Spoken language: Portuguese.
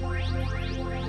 Música